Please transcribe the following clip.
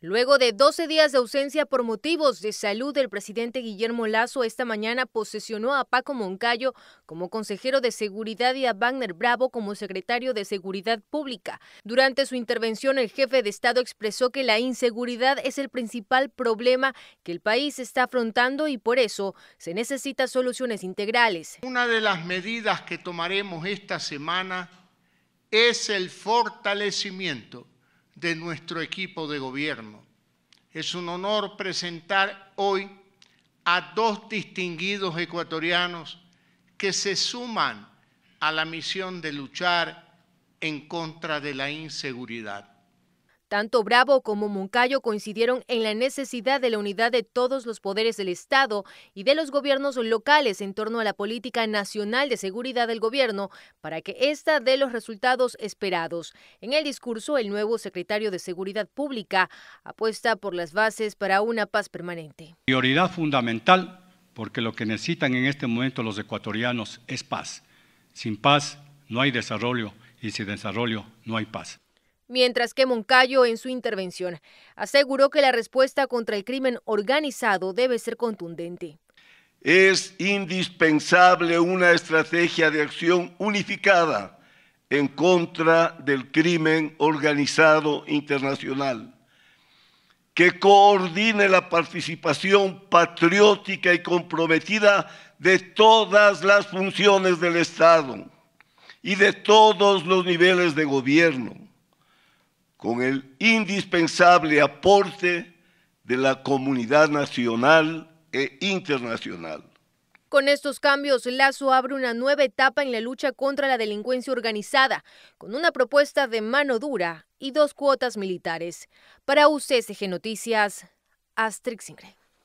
Luego de 12 días de ausencia por motivos de salud, el presidente Guillermo Lazo esta mañana posesionó a Paco Moncayo como consejero de seguridad y a Wagner Bravo como secretario de Seguridad Pública. Durante su intervención, el jefe de Estado expresó que la inseguridad es el principal problema que el país está afrontando y por eso se necesitan soluciones integrales. Una de las medidas que tomaremos esta semana es el fortalecimiento de nuestro equipo de gobierno. Es un honor presentar hoy a dos distinguidos ecuatorianos que se suman a la misión de luchar en contra de la inseguridad. Tanto Bravo como Moncayo coincidieron en la necesidad de la unidad de todos los poderes del Estado y de los gobiernos locales en torno a la política nacional de seguridad del gobierno para que ésta dé los resultados esperados. En el discurso, el nuevo secretario de Seguridad Pública apuesta por las bases para una paz permanente. Prioridad fundamental porque lo que necesitan en este momento los ecuatorianos es paz. Sin paz no hay desarrollo y sin desarrollo no hay paz mientras que Moncayo en su intervención aseguró que la respuesta contra el crimen organizado debe ser contundente. Es indispensable una estrategia de acción unificada en contra del crimen organizado internacional, que coordine la participación patriótica y comprometida de todas las funciones del Estado y de todos los niveles de gobierno con el indispensable aporte de la comunidad nacional e internacional. Con estos cambios, Lazo abre una nueva etapa en la lucha contra la delincuencia organizada, con una propuesta de mano dura y dos cuotas militares. Para UCSG Noticias, Astrix Ingrid.